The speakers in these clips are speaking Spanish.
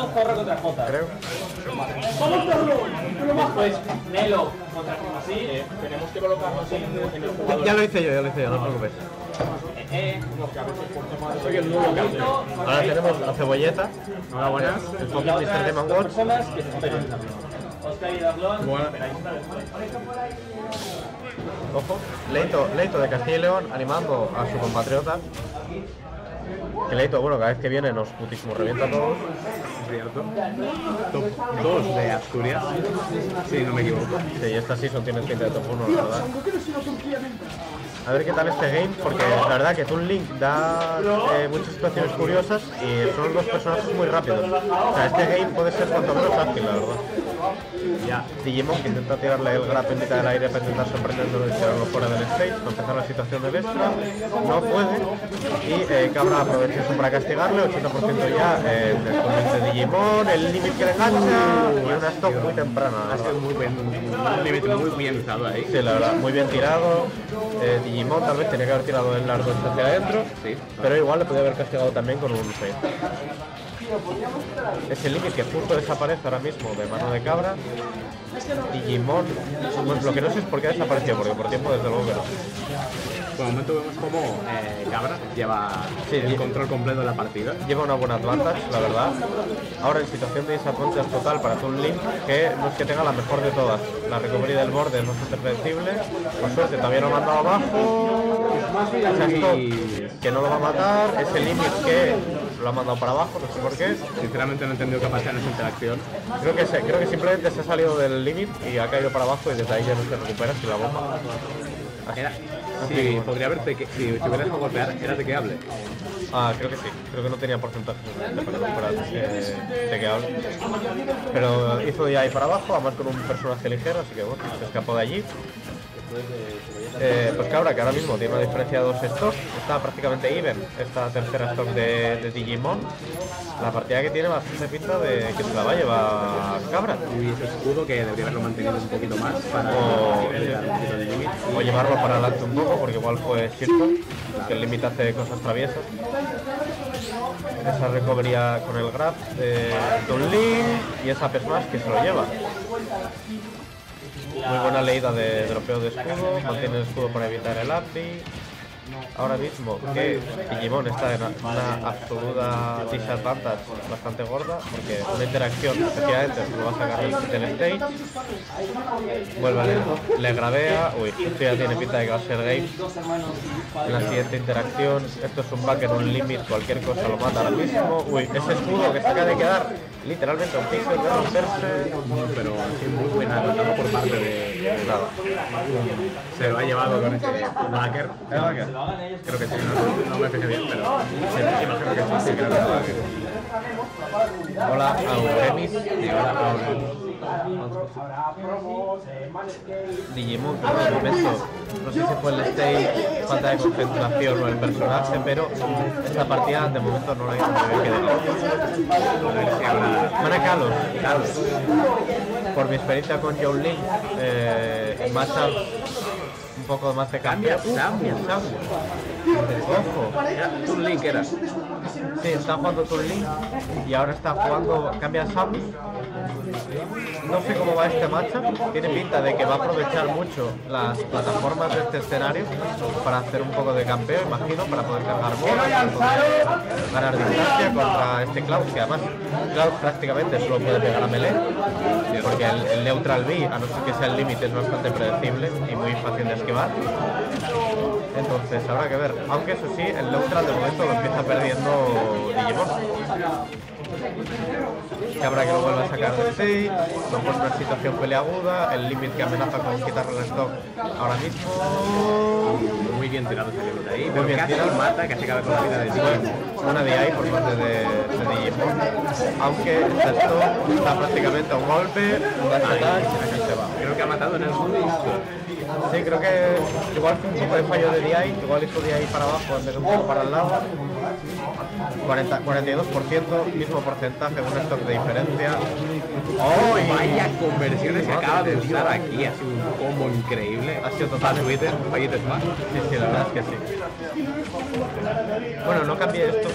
turno Zorro contra Jota. creo. Después Nelo contra así. Eh, tenemos que colocarnos en, en el jugador. Ya lo hice yo, ya lo hice yo, no te preocupes. Eh, eh. De- Soy el nuevo. Ahora tenemos la cebolleta. Hola, buenas. El Pocket personas que se esperan. Oscar y. Bueno. esperáis. Ojo, Leito, Leito de Castilla y León animando a su compatriota. Que Leito, bueno, cada vez que viene nos putísimo revienta a todos. Cierto. Top 2 de Asturias. Si no me equivoco. Sí, esta season tiene pinta de top 1, la verdad. A ver qué tal este game, porque la verdad que Toon Link da eh, muchas situaciones curiosas y son dos personajes muy rápidos. O sea, este game puede ser cuanto menos ágil, la verdad. Ya, Digimon que intenta tirarle el grab en mitad del aire para intentar sorprenderlo y tirarlo fuera del stage, para empezar la situación de Vestra, no puede, y eh, Cabra aprovecha eso para castigarle, 80% ya eh, después de Digimon, el límite que le engancha y una stop muy temprana. Ha sido muy buen, un límite muy bien usado ahí. Sí, la verdad, muy bien tirado. Eh, Digimon tal vez tenía que haber tirado el largo hacia adentro, Sí. pero igual le podía haber castigado también con un fail. Ese límite que justo desaparece ahora mismo de mano de cabra. Digimon, bueno, lo que no sé es por qué ha desaparecido, porque por tiempo desde luego que no. Por el momento vemos como eh, Cabra lleva Sí, el control completo de la partida. Lleva una buena advantage, la verdad. Ahora en situación de disadvantage total para Toon Link, que no es que tenga la mejor de todas. La recovery del borde es bastante predecible. Por suerte no lo ha mandado abajo. Que no lo va a matar. Ese limit que lo ha mandado para abajo, no sé por qué. Sinceramente no he entendido qué pasa en esa interacción. Creo que, creo que simplemente se ha salido del limit y ha caído para abajo y desde ahí ya no se recupera si la bomba. Sí, podría haberte que si hubieras dejado golpear, era de que hable. Ah, creo que sí. Creo que no tenía porcentaje para eh, de que hablo. Pero hizo de ahí para abajo, además con un personaje ligero, así que bueno, se escapó de allí. Eh, pues Cabra, que ahora mismo tiene una diferencia de dos stocks, está prácticamente even esta tercera stock de, de Digimon. La partida que tiene bastante pinta de que se la va a llevar Cabra. Y ese escudo que debería haberlo mantenido un poquito más para O- un. O llevarlo para adelante un poco, porque igual fue Shirton, que el límite hace cosas traviesas. Esa recovery con el grab de Toon Link y esa Smash que se lo lleva. Muy buena leída de dropeo de escudo, mantiene el escudo para evitar el upbeat. Ahora mismo que Digimon está en una absoluta disadvantage bastante gorda, porque una interacción efectivamente lo va a sacar del, stage. Vuelve a le, gravea, uy, esto ya tiene pinta de que va a ser game. En la siguiente interacción, esto es un back en un limit, cualquier cosa lo mata ahora mismo. Uy, ese escudo que se acaba de quedar literalmente un pixel de romperse. Pero sí, muy buena notado por parte de Nada. Se lo ha llevado con ese backer. ¿El backer? Creo que sí, no, no me fijé bien, pero sí, imagino que sí, sí, creo que es backer. Hola, Auremis. Y ahora ahora. Digimon, en el momento, no sé si fue el stage, falta de concentración o el personaje, pero esta partida de momento no la he bien que ahora. Mana Carlos, Carlos. Por mi experiencia con John Link, eh, en matchup un poco más de cambio. Cambia. Ojo. Era un link era. Sí, está jugando Toon Link y ahora está jugando, cambia Samus. No sé cómo va este matchup, tiene pinta de que va a aprovechar mucho las plataformas de este escenario para hacer un poco de campeo, imagino, para poder cargar bolas, para poder ganar distancia contra este Cloud, que además Cloud prácticamente solo puede pegar a melee, porque el, el neutral B, a no ser que sea el límite, es bastante predecible y muy fácil de esquivar. Entonces habrá que ver. Aunque eso sí, el neutral de momento lo empieza perdiendo Digimon. Que habrá que lo vuelva a sacar de stage, lo pone en una situación peleaguda, el límite que amenaza con quitarle el stock ahora mismo. Muy bien tirado ese de ahí. Muy bien casi tirado. mata, casi acaba con la vida de Digimon. Una de ahí por parte de, de Digimon. Aunque esta stock está prácticamente a un golpe, un se va. Creo que ha matado en el mundo. Sí, creo que igual fue un poco de fallo de DI, igual hizo DI para abajo en vez de un poco para el lado. 40, 42%, mismo porcentaje un stock de diferencia. ¡Oh! y- Vaya conversiones que acaba de usar aquí. Ha sido un combo increíble. Ha sido total. Twitter, fallites más. Sí, sí, la verdad es que sí. Bueno, no cambié esto.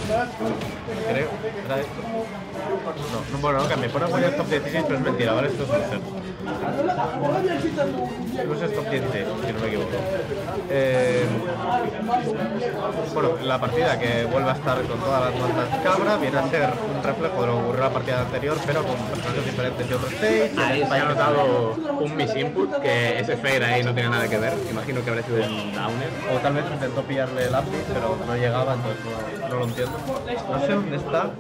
Creo, era esto. No, no, bueno, no cambia. Pone Warriors top 16, pero es mentira, ¿vale? Esto es Losers. Losers top 16, si no me equivoco. Eh, bueno, la partida que vuelve a estar con todas las notas cabra viene a ser un reflejo de lo que ocurrió en la partida anterior, pero con personajes diferentes de otros stage. Ahí se ha notado un misinput, que ese Fade ahí no tiene nada que ver. Imagino que habrá sido un downer. O tal vez intentó pillarle el API, pero no llegaba, entonces no, no lo entiendo. No sé dónde está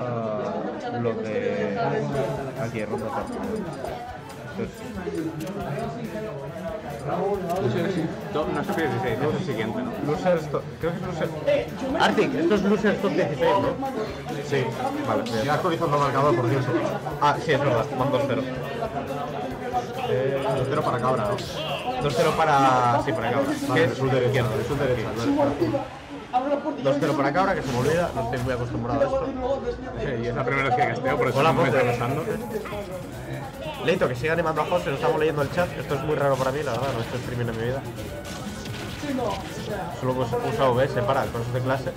ah, lo de... Aquí, ronda top. No, no es top 16, es el siguiente, ¿no? Losers, to- creo que es Losers... Arctic, esto es Losers top 16, ¿no? Sí, vale. bien. Ya actualizando el marcador, por cierto. Ah, sí, es verdad, van 2-0. Eh, 2-0 para cabra, ¿no? 2-0 para... Sí, para Cabra. Vale, Que de su derecha, de su vale. 2-0 para Cabra, que se me olvida, no estoy muy acostumbrado a esto. Y es la primera vez que casteo, por eso Hola, no me está. Leito, que siga animando a José, nos estamos leyendo el chat. Esto es muy raro para mí, la verdad, no hecho streaming en mi vida. Solo uso OBS para cosas de clase.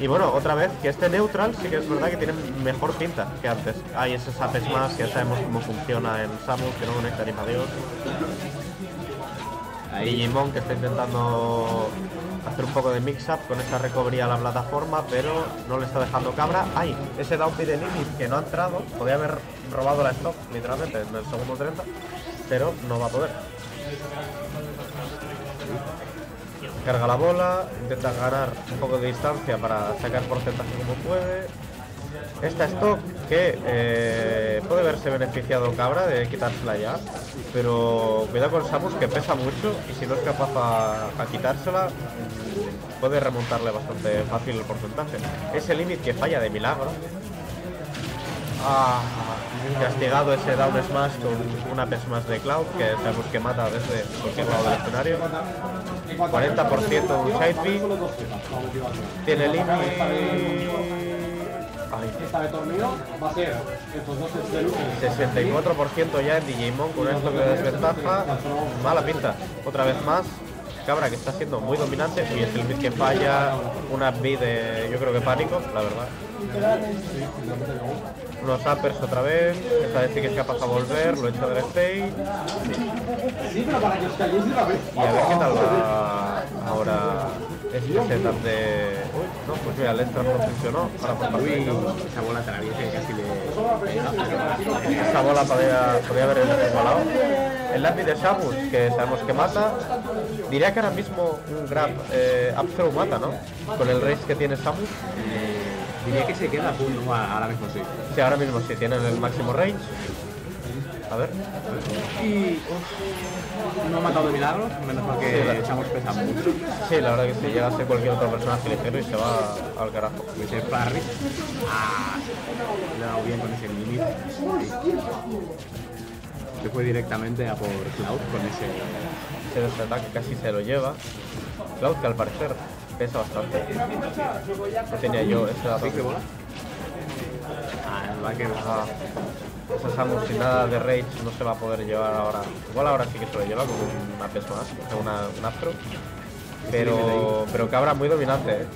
Y bueno, otra vez, que este neutral sí que es verdad que tiene mejor pinta que antes. Hay esos apes más, que ya sabemos cómo funciona en Samus, que no conecta ni para Dios. Ahí Digimon que está intentando hacer un poco de mix-up con esta recovery a la plataforma, pero no le está dejando cabra. ¡Ay! Ese downbeat de Lilith que no ha entrado, podía haber robado la stop, literalmente, en el segundo 30, pero no va a poder. Carga la bola, intenta ganar un poco de distancia para sacar porcentaje como puede. Esta stock que eh, puede verse beneficiado Cabra de quitársela ya, pero cuidado con Samus que pesa mucho y si no es capaz a, quitársela puede remontarle bastante fácil el porcentaje. Ese límite que falla de milagro. Ah, castigado ese down smash con una P smash de Cloud que sabemos que mata desde cualquier lado del escenario. 40% un side. Tiene límite. Esta de torneo va a ser estos dos sets de luces. 64% ya en Digimon con esto que desventaja. Mala pinta. Otra vez más. Cabra que está siendo muy dominante y es el mid que falla. Una B de yo creo que pánico, la verdad. Unos uppers otra vez. Esta vez sí que es capaz de volver. Lo echa del stage. Sí. Y a ver qué tal va ahora este setup de. No, pues mira, el extra no funcionó. Ahora por Uy, esa bola traviesa que casi le... Esa bola podría, podría haber resbalado. El lápiz de Samus, que sabemos que mata. Diría que ahora mismo un grab eh, up throw mata, ¿no? Con el race que tiene Samus. Eh, diría que se queda punto, no, ahora mismo sí. Sí, ahora mismo sí, tienen el máximo range. A ver. Y uf, no ha matado de milagros, menos mal Sí, que la- echamos pesa mucho. Sí, la verdad que sí, llega a ser cualquier otro personaje ligero y se va al carajo. Ese parry. Ah, le ha dado bien con ese límite. Se fue directamente a por Cloud con ese. Ese ataque casi se lo lleva. Cloud que al parecer pesa bastante. No tenía yo ese ataque. ¿Qué bola? Ah, el backer. Ah, esa Samus sin nada de rage no se va a poder llevar ahora. Igual ahora sí que se lo lleva con una peso más, o sea, una, un astro. Pero, pero Cabra muy dominante. ¿eh?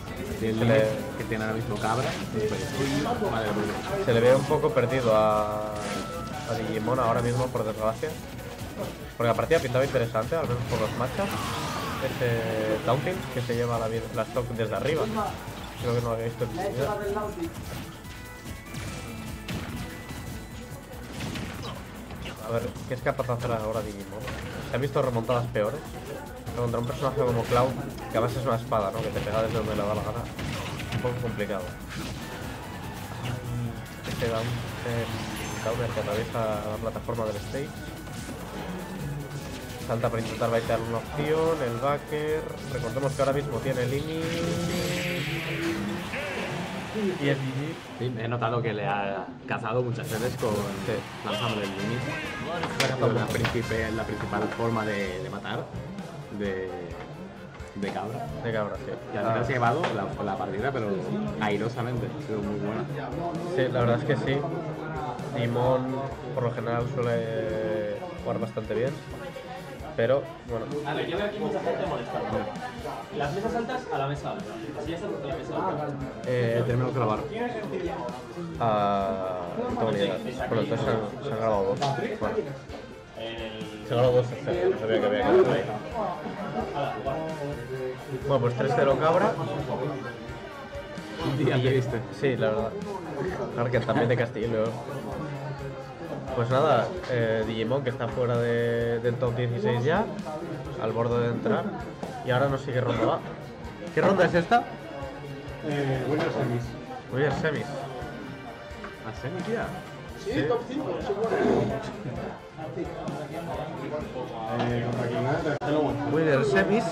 Se le, que tiene ahora mismo Cabra. Pues, se le ve un poco perdido a, a Digimon ahora mismo, por desgracia. Porque la partida pintaba interesante, al menos por los matchups. Ese Taunting que se lleva la, la stock desde arriba. Creo que no lo había visto en A ver, ¿qué es capaz de hacer ahora Digimon? Se han visto remontadas peores. Contra un personaje como Cloud, que además es una espada, ¿no? Que te pega desde donde le da la gana. Un poco complicado. Ay, Este down, este que atraviesa la plataforma del stage. Salta para intentar baitear una opción, el backer. Recordemos que ahora mismo tiene Lini. Y GG. Sí, he notado que le ha cazado muchas veces con Sí. lanzándole el límite. La, principal, la principal forma de, de matar de, de cabra. De cabra, sí. Y al final se ha llevado la, la partida, pero airosamente. Ha sido muy buena. Sí, la verdad es que sí. Dimon por lo general suele jugar bastante bien. Pero, bueno, A ver, yo veo aquí mucha gente molestando. Las mesas altas a la mesa alta. Las sillas altas a la mesa alta. Eh, tenemos que grabar. a... no tengo ni idea. Bueno, entonces se han, se han grabado dos. Bueno, se han grabado dos terceros, no sabía que había que hacerlo ahí. Bueno, pues 3-0 cabra. Un día que viste. Sí, la verdad. Claro que también de León. Pues nada, eh, Digimon que está fuera de, del top 16 ya, al borde de entrar. Y ahora no sé qué ronda va. ¿Qué ronda es esta? Eh, Winner Semis. A semis. ¿A semi, tía? Sí, top 5, seguro. Eh, contra? Hello, One. Winner semis.